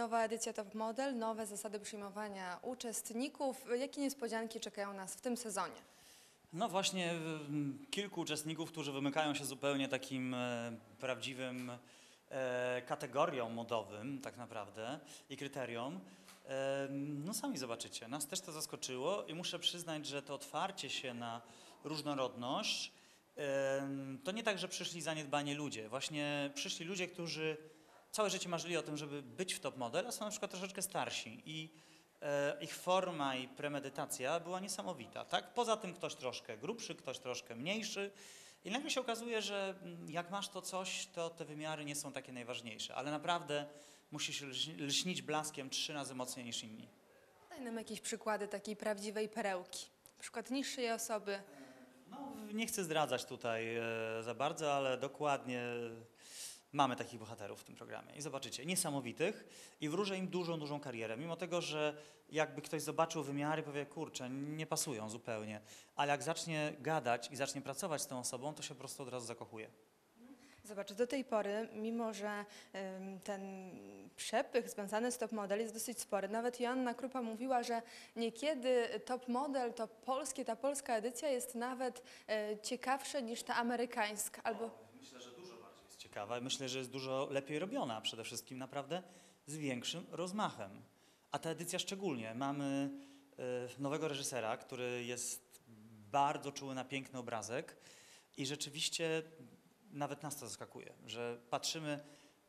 nowa edycja Top Model, nowe zasady przyjmowania uczestników. Jakie niespodzianki czekają nas w tym sezonie? No właśnie kilku uczestników, którzy wymykają się zupełnie takim e, prawdziwym e, kategoriom modowym tak naprawdę i kryteriom. E, no sami zobaczycie, nas też to zaskoczyło i muszę przyznać, że to otwarcie się na różnorodność to nie tak, że przyszli zaniedbani ludzie. Właśnie przyszli ludzie, którzy całe życie marzyli o tym, żeby być w top model, a są na przykład troszeczkę starsi i e, ich forma i premedytacja była niesamowita, tak? Poza tym ktoś troszkę grubszy, ktoś troszkę mniejszy i nagle się okazuje, że mm, jak masz to coś, to te wymiary nie są takie najważniejsze, ale naprawdę musisz lś- lśnić blaskiem trzy razy mocniej niż inni. Daj nam jakieś przykłady takiej prawdziwej perełki. Przykład niższej osoby. No, nie chcę zdradzać tutaj e, za bardzo, ale dokładnie mamy takich bohaterów w tym programie. I zobaczycie, niesamowitych i wróżę im dużą, dużą karierę. Mimo tego, że jakby ktoś zobaczył wymiary, powie, kurczę, nie pasują zupełnie. Ale jak zacznie gadać i zacznie pracować z tą osobą, to się po prostu od razu zakochuje. Zobacz, do tej pory, mimo że em, ten przepych związany z top model jest dosyć spory, nawet Joanna Krupa mówiła, że niekiedy top model, to polskie, ta polska edycja jest nawet e, ciekawsza niż ta amerykańska, albo Myślę, że ciekawa myślę, że jest dużo lepiej robiona, przede wszystkim naprawdę z większym rozmachem. A ta edycja szczególnie. Mamy e, nowego reżysera, który jest bardzo czuły na piękny obrazek i rzeczywiście nawet nas to zaskakuje, że patrzymy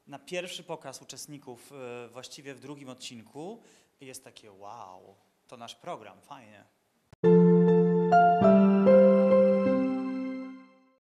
na pierwszy pokaz uczestników e, właściwie w drugim odcinku i jest takie wow, to nasz program, fajnie.